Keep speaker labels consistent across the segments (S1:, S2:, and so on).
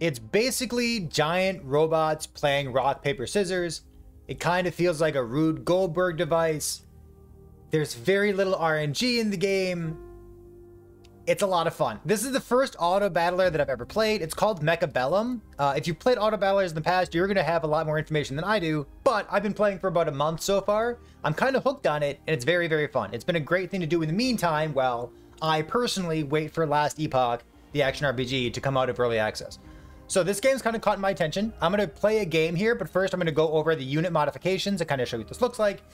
S1: It's basically giant robots playing rock, paper, scissors. It kind of feels like a Rube Goldberg device. There's very little RNG in the game. It's a lot of fun. This is the first auto battler that I've ever played. It's called Mechabellum. Uh, if you've played auto battlers in the past, you're going to have a lot more information than I do, but I've been playing for about a month so far. I'm kind of hooked on it, and it's very, very fun. It's been a great thing to do in the meantime while I personally wait for Last Epoch, the action RPG, to come out of early access. So this game's kind of caught my attention. I'm going to play a game here, but first I'm going to go over the unit modifications and kind of show you what this looks like.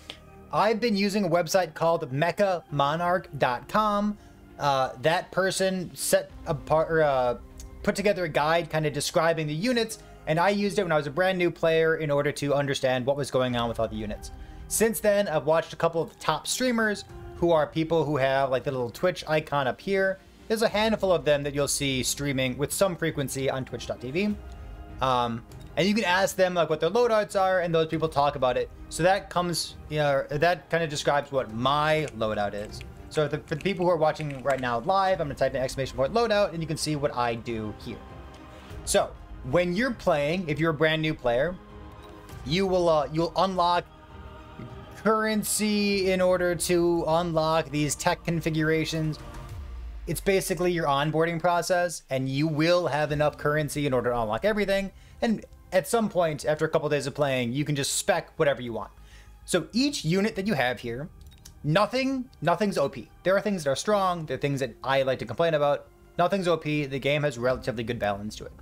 S1: I've been using a website called mechamonarch.com. Uh, that person set apart or uh, put together a guide kind of describing the units, and I used it when I was a brand new player in order to understand what was going on with all the units. Since then, I've watched a couple of top streamers who are people who have like the little Twitch icon up here there's a handful of them that you'll see streaming with some frequency on twitch.tv. Um, and you can ask them like what their loadouts are, and those people talk about it. So that comes, you know, that kind of describes what my loadout is. So the, for the people who are watching right now live, I'm gonna type in exclamation point loadout, and you can see what I do here. So when you're playing, if you're a brand new player, you will uh, you'll unlock currency in order to unlock these tech configurations it's basically your onboarding process, and you will have enough currency in order to unlock everything. And at some point, after a couple days of playing, you can just spec whatever you want. So each unit that you have here, nothing, nothing's OP. There are things that are strong. There are things that I like to complain about. Nothing's OP. The game has relatively good balance to it.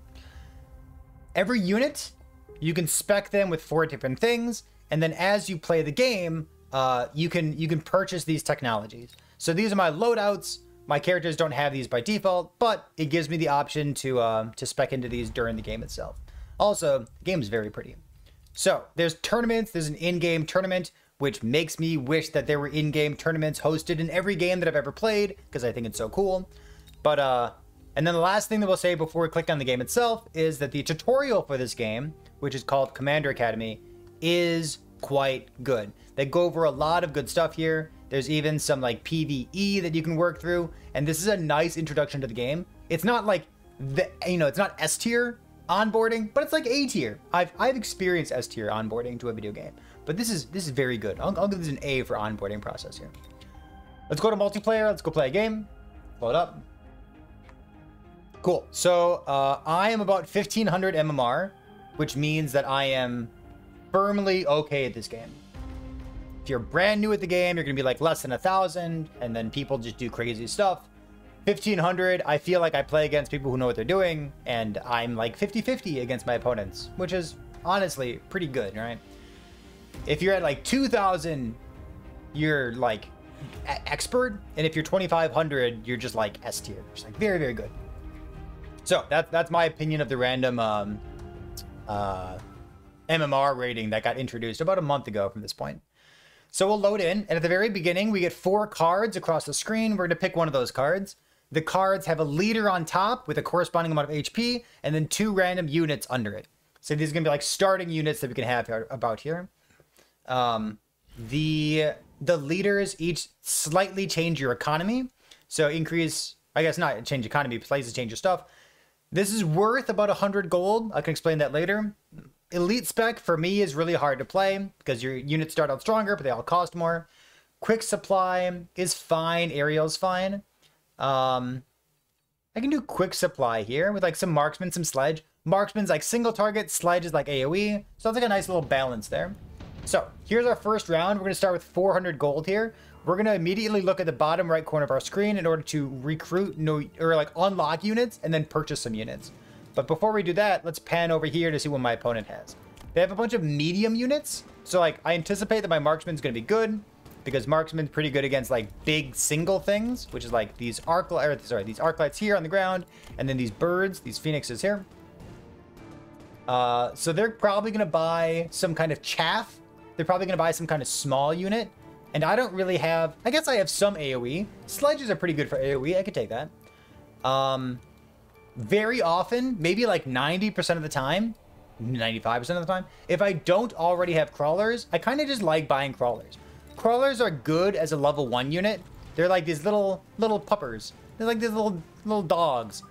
S1: Every unit, you can spec them with four different things, and then as you play the game, uh, you can you can purchase these technologies. So these are my loadouts. My characters don't have these by default, but it gives me the option to uh, to spec into these during the game itself. Also, the game is very pretty. So there's tournaments. There's an in-game tournament, which makes me wish that there were in-game tournaments hosted in every game that I've ever played because I think it's so cool. But uh, and then the last thing that we'll say before we click on the game itself is that the tutorial for this game, which is called Commander Academy, is quite good. They go over a lot of good stuff here. There's even some like PVE that you can work through, and this is a nice introduction to the game. It's not like the you know, it's not S tier onboarding, but it's like A tier. I've I've experienced S tier onboarding to a video game, but this is this is very good. I'll, I'll give this an A for onboarding process here. Let's go to multiplayer. Let's go play a game. Load up. Cool. So uh, I am about 1500 MMR, which means that I am firmly okay at this game. If you're brand new at the game, you're going to be like less than a thousand, and then people just do crazy stuff. 1500, I feel like I play against people who know what they're doing, and I'm like 50 50 against my opponents, which is honestly pretty good, right? If you're at like 2000, you're like expert, and if you're 2500, you're just like S tier. Just like very, very good. So that's that's my opinion of the random um, uh, MMR rating that got introduced about a month ago from this point. So we'll load in, and at the very beginning, we get four cards across the screen. We're going to pick one of those cards. The cards have a leader on top with a corresponding amount of HP, and then two random units under it. So these are going to be like starting units that we can have here, about here. Um, the the leaders each slightly change your economy. So increase, I guess not change economy, places change your stuff. This is worth about 100 gold. I can explain that later. Elite spec for me is really hard to play because your units start out stronger, but they all cost more. Quick supply is fine. Aerial's fine. Um, I can do quick supply here with like some marksman, some sledge. Marksman's like single target, sledge is like AoE. So it's like a nice little balance there. So here's our first round. We're going to start with 400 gold here. We're going to immediately look at the bottom right corner of our screen in order to recruit no, or like unlock units and then purchase some units. But before we do that, let's pan over here to see what my opponent has. They have a bunch of medium units. So like I anticipate that my marksman's going to be good because marksman's pretty good against like big single things, which is like these arc or, sorry, these arc lights here on the ground and then these birds, these phoenixes here. Uh, so they're probably going to buy some kind of chaff. They're probably going to buy some kind of small unit. And I don't really have, I guess I have some AoE. Sledges are pretty good for AoE. I could take that. Um, very often, maybe like 90% of the time, 95% of the time, if I don't already have crawlers, I kind of just like buying crawlers. Crawlers are good as a level 1 unit. They're like these little little puppers. They're like these little little dogs.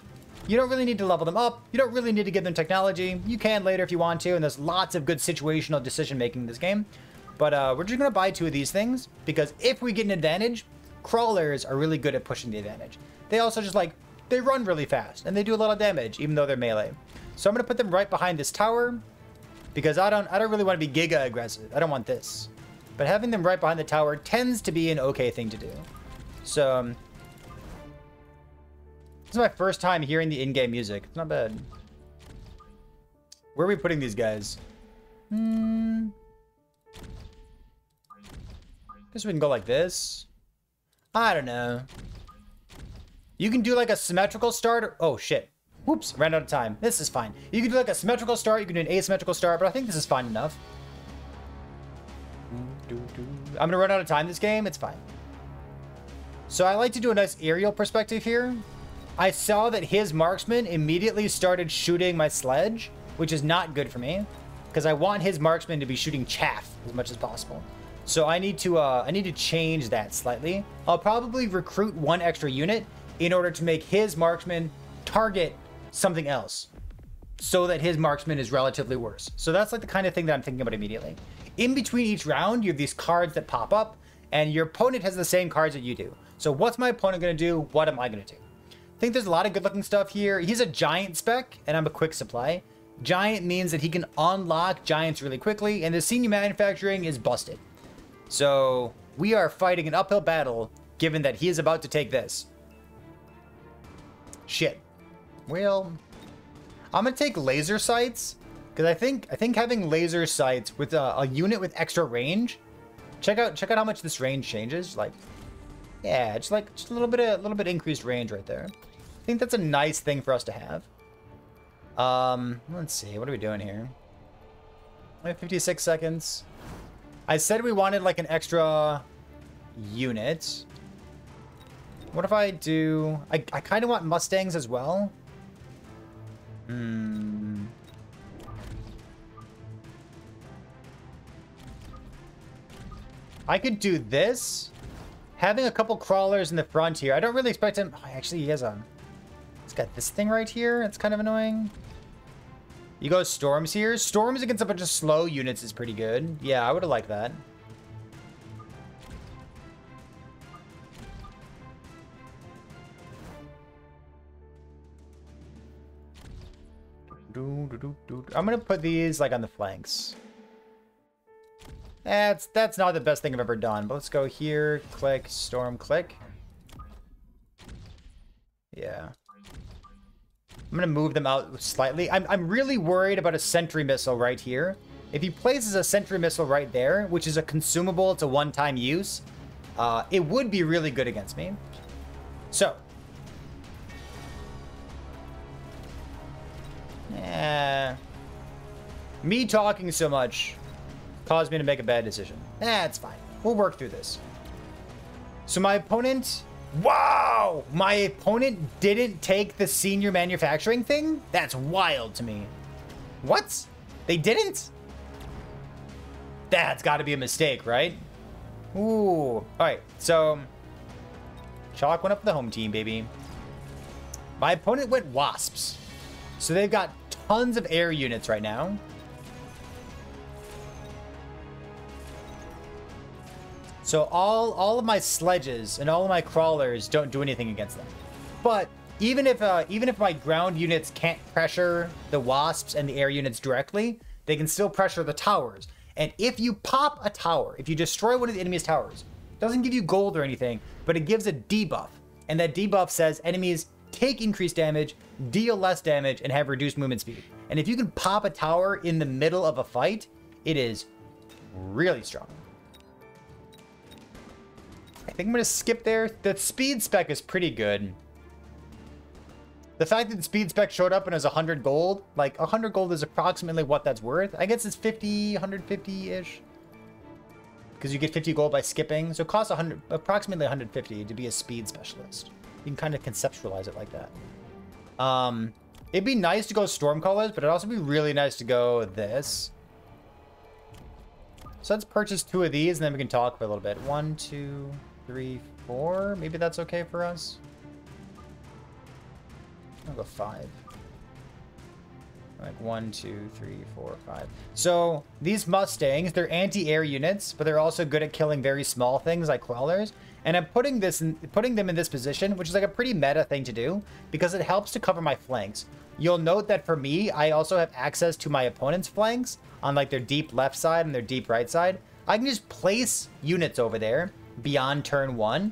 S1: You don't really need to level them up. You don't really need to give them technology. You can later if you want to, and there's lots of good situational decision making in this game. But uh, we're just to buy two of these things, because if we get an advantage, crawlers are really good at pushing the advantage. They also just like, they run really fast, and they do a lot of damage, even though they're melee. So I'm to put them right behind this tower, because I don't, I don't really want to be giga aggressive. I don't want this. But having them right behind the tower tends to be an okay thing to do. So, um, this is my first time hearing the in-game music. It's not bad. Where are we putting these guys? Hmm. Guess we can go like this. I don't know. You can do like a symmetrical start. Oh, shit. Whoops, ran out of time. This is fine. You can do like a symmetrical start. You can do an asymmetrical start, but I think this is fine enough. I'm to run out of time this game. It's fine. So I like to do a nice aerial perspective here. I saw that his marksman immediately started shooting my sledge, which is not good for me, because I want his marksman to be shooting chaff as much as possible. So I need to uh, I need to change that slightly. I'll probably recruit one extra unit in order to make his marksman target something else, so that his marksman is relatively worse. So that's like the kind of thing that I'm thinking about immediately. In between each round, you have these cards that pop up, and your opponent has the same cards that you do. So what's my opponent going to do? What am I going to do? I think there's a lot of good looking stuff here. He's a giant spec, and I'm a quick supply. Giant means that he can unlock giants really quickly, and the senior manufacturing is busted. So we are fighting an uphill battle, given that he is about to take this. Shit. Well, I'm gonna take laser sights because I think I think having laser sights with a, a, unit with extra range. Check out check out how much this range changes. Like, yeah, just like just a little bit a little bit increased range right there. I think that's a nice thing for us to have. Um, let's see, what are we doing here? We have 56 seconds. I said we wanted like an extra unit. What if I do... I, I kind of want Mustangs as well. Hmm. I could do this. Having a couple crawlers in the front here. I don't really expect him... Oh, actually, he has a... He's got this thing right here. It's kind of annoying. You go Storms here. Storms against a bunch of slow units is pretty good. Yeah, I would have liked that. I'm gonna put these like on the flanks. That's that's not the best thing I've ever done, but let's go here, click, storm, click. Yeah. I'm to move them out slightly. I'm, I'm really worried about a sentry missile right here. If he places a sentry missile right there, which is a consumable, it's a one-time use, uh, it would be really good against me. So. Eh. Me talking so much caused me to make a bad decision. That's fine. We'll work through this. So my opponent Wow! My opponent didn't take the senior manufacturing thing? That's wild to me. What? They didn't? That's got to be a mistake, right? Ooh. All right, so... Chalk went up for the home team, baby. My opponent went Wasps. So they've got tons of air units right now. So all, all of my sledges and all of my crawlers don't do anything against them. But even if uh, even if my ground units can't pressure the wasps and the air units directly, they can still pressure the towers. And if you pop a tower, if you destroy one of the enemy's towers, doesn't give you gold or anything, but it gives a debuff. And that debuff says enemies take increased damage, deal less damage, and have reduced movement speed. And if you can pop a tower in the middle of a fight, it is really strong. I think I'm going to skip there. The speed spec is pretty good. The fact that the speed spec showed up and was 100 gold, like 100 gold is approximately what that's worth. I guess it's 50, 150-ish. Because you get 50 gold by skipping. So it costs 100, approximately 150 to be a speed specialist. You can kind of conceptualize it like that. Um, it'd be nice to go storm callers, but it'd also be really nice to go this. So let's purchase two of these and then we can talk for a little bit. One, two, three, four. Maybe that's okay for us. I'll go five. Like one, two, three, four, five. So these Mustangs, they're anti-air units, but they're also good at killing very small things like crawlers. And I'm putting this in, putting them in this position, which is like a pretty meta thing to do because it helps to cover my flanks. You'll note that for me, I also have access to my opponent's flanks on like their deep left side and their deep right side. I can just place units over there beyond turn one.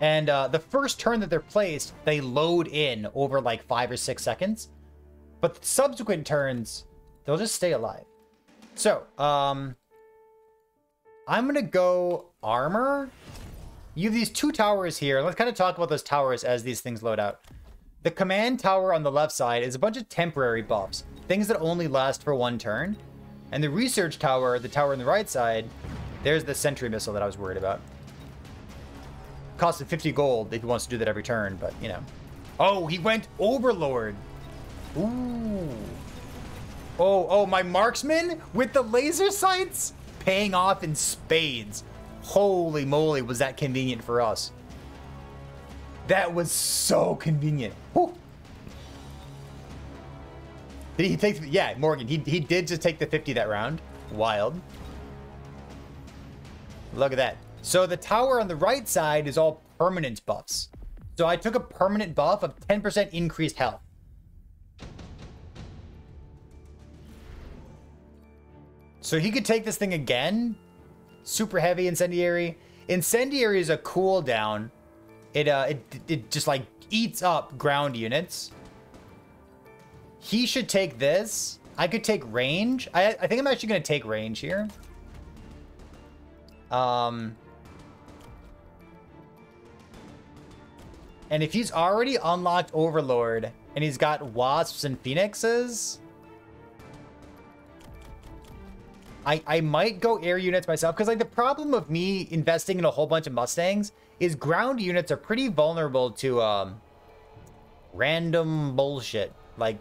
S1: And uh, the first turn that they're placed, they load in over like five or six seconds. But subsequent turns, they'll just stay alive. So, um, I'm going to go armor. You have these two towers here. Let's kind of talk about those towers as these things load out. The command tower on the left side is a bunch of temporary buffs, things that only last for one turn. And the research tower, the tower on the right side, there's the sentry missile that I was worried about. Costs him 50 gold if he wants to do that every turn, but, you know. Oh, he went Overlord. Ooh. Oh, oh, my marksman with the laser sights paying off in spades. Holy moly, was that convenient for us. That was so convenient. Whew. Did he take, yeah, Morgan, he, he did just take the 50 that round. Wild. Look at that. So the tower on the right side is all permanent buffs. So I took a permanent buff of 10% increased health. So he could take this thing again. Super heavy incendiary. Incendiary is a cooldown. It uh it it just like eats up ground units. He should take this. I could take range. I I think I'm actually gonna take range here. Um And if he's already unlocked Overlord and he's got Wasps and Phoenixes, I, I might go air units myself because like the problem of me investing in a whole bunch of Mustangs is ground units are pretty vulnerable to um random bullshit like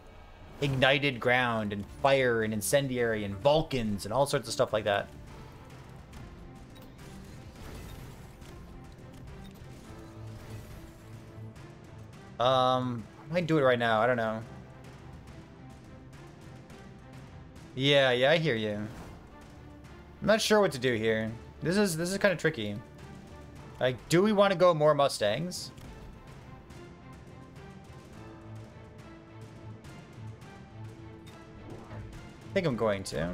S1: ignited ground and fire and incendiary and Vulcans and all sorts of stuff like that. Um, I might do it right now. I don't know. Yeah, yeah, I hear you. I'm not sure what to do here. This is this is kind of tricky. Like, do we want to go more Mustangs? I think I'm going to.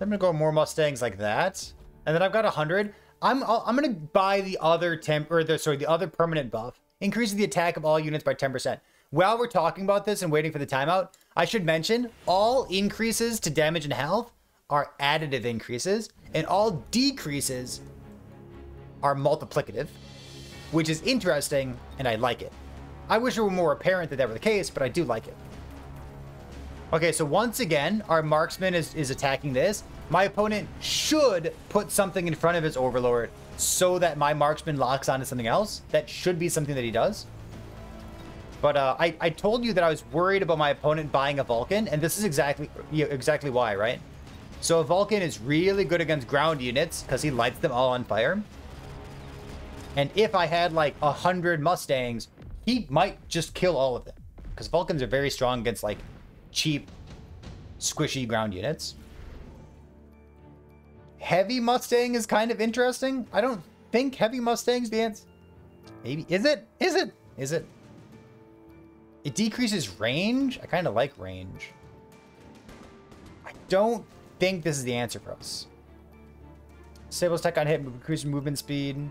S1: I'm gonna go more Mustangs like that, and then I've got a hundred. I'm I'm gonna buy the other temp or the sorry the other permanent buff, increases the attack of all units by ten percent. While we're talking about this and waiting for the timeout, I should mention all increases to damage and health are additive increases, and all decreases are multiplicative, which is interesting, and I like it. I wish it were more apparent that that were the case, but I do like it. Okay, so once again, our marksman is, is attacking this. My opponent should put something in front of his overlord so that my marksman locks onto something else. That should be something that he does. But uh, I, I told you that I was worried about my opponent buying a Vulcan, and this is exactly you know, exactly why, right? So a Vulcan is really good against ground units because he lights them all on fire. And if I had like a hundred Mustangs, he might just kill all of them. Because Vulcans are very strong against like cheap, squishy ground units. Heavy Mustang is kind of interesting. I don't think Heavy Mustang's answer. Maybe. Is it? Is it? Is it? It decreases range? I kind of like range. I don't think this is the answer for us. Sable's tech on hit, increase movement speed.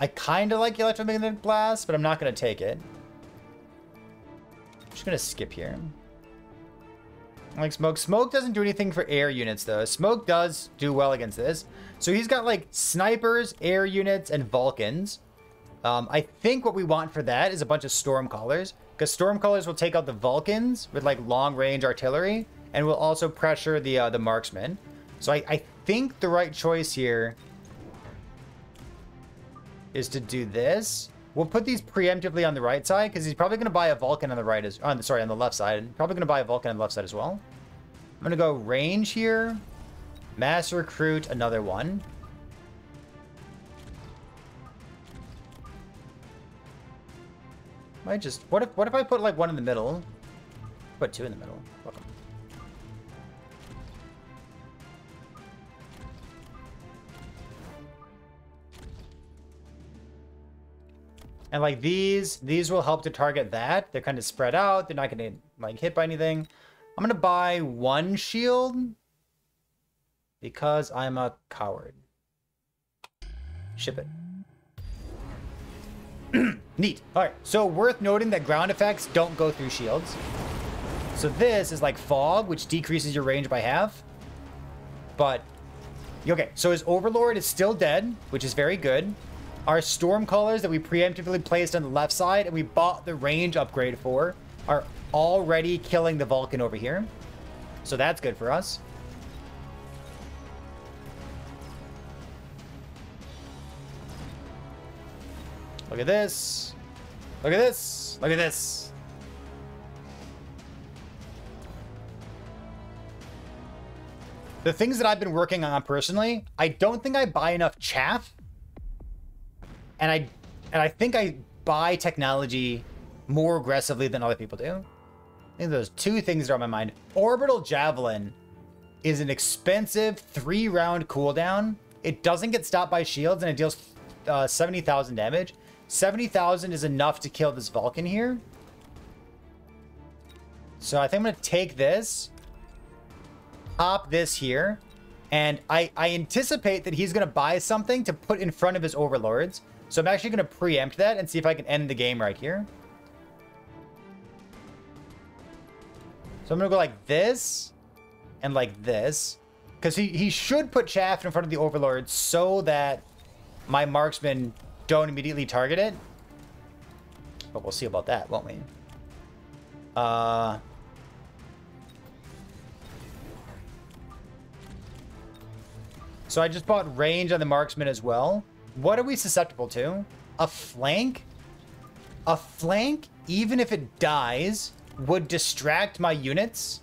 S1: I kind of like electromagnetic blast, but I'm not going to take it. I'm just going to skip here. I like smoke. Smoke doesn't do anything for air units though. Smoke does do well against this. So he's got like snipers, air units, and Vulcans. Um, I think what we want for that is a bunch of storm callers because storm callers will take out the Vulcans with like long-range artillery, and will also pressure the uh, the marksmen. So I, I think the right choice here is to do this. We'll put these preemptively on the right side, because he's probably going to buy a Vulcan on the right, as on the, sorry, on the left side. And probably going to buy a Vulcan on the left side as well. I'm going to go range here. Mass recruit another one. Might just what if what if I put like one in the middle? Put two in the middle. Welcome. And like these, these will help to target that. They're kind of spread out. They're not gonna like hit by anything. I'm gonna buy one shield because I'm a coward. Ship it. Neat. All right. So worth noting that ground effects don't go through shields. So this is like fog, which decreases your range by half. But okay. So his overlord is still dead, which is very good. Our storm callers that we preemptively placed on the left side and we bought the range upgrade for are already killing the Vulcan over here. So that's good for us. Look at this. Look at this. Look at this. The things that I've been working on personally, I don't think I buy enough chaff. And I and I think I buy technology more aggressively than other people do. I think those two things are on my mind. Orbital Javelin is an expensive three round cooldown. It doesn't get stopped by shields and it deals uh, 70,000 damage. 70,000 is enough to kill this Vulcan here. So I think I'm going to take this, pop this here, and I, I anticipate that he's going to buy something to put in front of his overlords. So I'm actually going to preempt that and see if I can end the game right here. So I'm going to go like this and like this. Because he, he should put Chaff in front of the Overlord so that my marksman don't immediately target it. But we'll see about that, won't we? Uh... So I just bought range on the marksman as well. What are we susceptible to? A flank? A flank, even if it dies, would distract my units?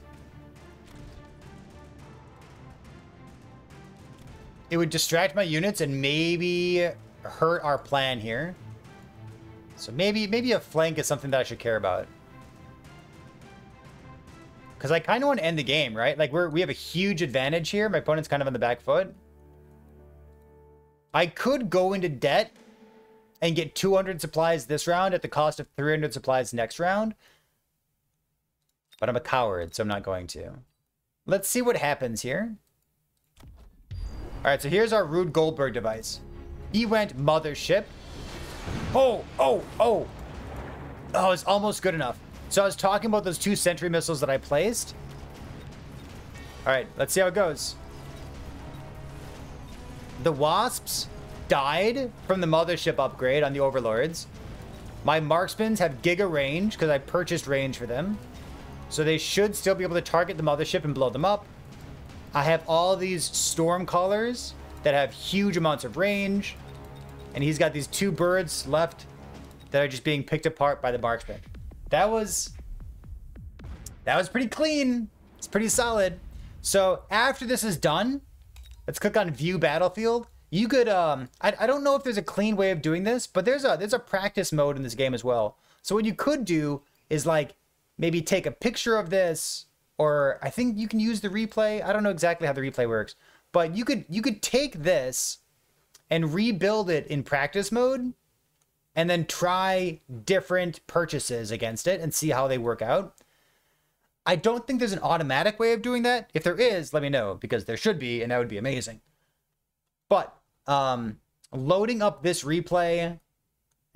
S1: It would distract my units and maybe hurt our plan here. So maybe maybe a flank is something that I should care about. Because I kind of want to end the game, right? Like, we're, we have a huge advantage here. My opponent's kind of on the back foot. I could go into debt and get 200 supplies this round at the cost of 300 supplies next round. But I'm a coward, so I'm not going to. Let's see what happens here. All right, so here's our Rube Goldberg device. He went mothership. Oh, oh, oh. Oh, it's almost good enough. So I was talking about those two sentry missiles that I placed. All right, let's see how it goes. The Wasps died from the mothership upgrade on the Overlords. My marksmen have giga range because I purchased range for them. So they should still be able to target the mothership and blow them up. I have all these storm callers that have huge amounts of range. And he's got these two birds left that are just being picked apart by the marksman. That was... That was pretty clean. It's pretty solid. So after this is done, let's click on View Battlefield. You could, um, I, I don't know if there's a clean way of doing this, but there's a there's a practice mode in this game as well. So what you could do is like maybe take a picture of this, or I think you can use the replay. I don't know exactly how the replay works, but you could you could take this and rebuild it in practice mode and then try different purchases against it and see how they work out. I don't think there's an automatic way of doing that. If there is, let me know because there should be, and that would be amazing. But um, loading up this replay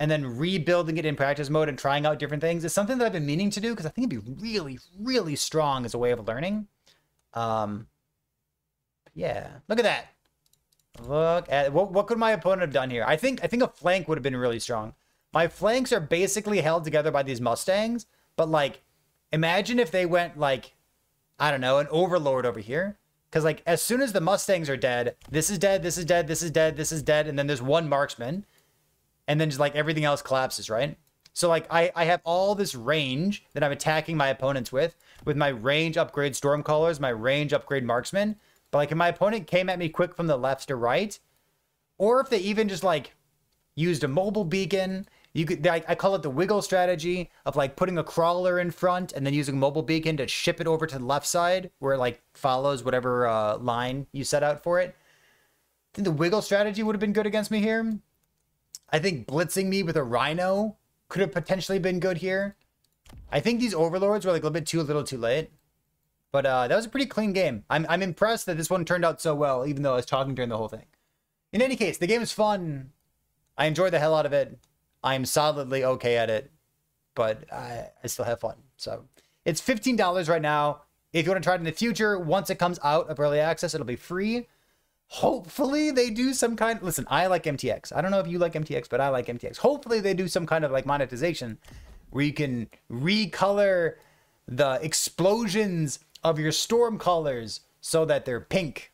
S1: and then rebuilding it in practice mode and trying out different things is something that I've been meaning to do because I think it'd be really, really strong as a way of learning. Um, yeah, look at that. Look at what what could my opponent have done here? I think I think a flank would have been really strong. My flanks are basically held together by these Mustangs, but like imagine if they went like I don't know, an overlord over here. Cause like as soon as the Mustangs are dead, this is dead, this is dead, this is dead, this is dead, and then there's one marksman. And then just like everything else collapses, right? So like I, I have all this range that I'm attacking my opponents with, with my range upgrade Stormcallers, my range upgrade marksman, But like if my opponent came at me quick from the left to right, or if they even just like used a mobile beacon, you could I, I call it the wiggle strategy of like putting a crawler in front and then using mobile beacon to ship it over to the left side where it like follows whatever uh, line you set out for it. I think the wiggle strategy would have been good against me here. I think blitzing me with a rhino could have potentially been good here. I think these overlords were like a little bit too little too late. But uh, that was a pretty clean game. I'm, I'm impressed that this one turned out so well, even though I was talking during the whole thing. In any case, the game is fun. I enjoy the hell out of it. I'm solidly okay at it, but I, I still have fun. So it's $15 right now. If you want to try it in the future, once it comes out of early access, it'll be free. Hopefully they do some kind. Listen, I like MTX. I don't know if you like MTX, but I like MTX. Hopefully they do some kind of like monetization where you can recolor the explosions of your storm callers so that they're pink.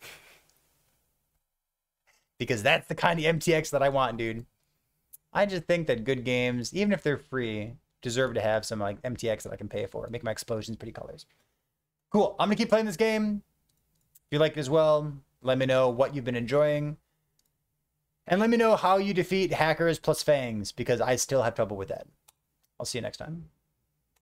S1: because that's the kind of MTX that I want, dude. I just think that good games, even if they're free, deserve to have some like MTX that I can pay for. Make my explosions pretty colors. Cool. I'm gonna keep playing this game. If you like it as well, let me know what you've been enjoying. And let me know how you defeat hackers plus fangs, because I still have trouble with that. I'll see you next time.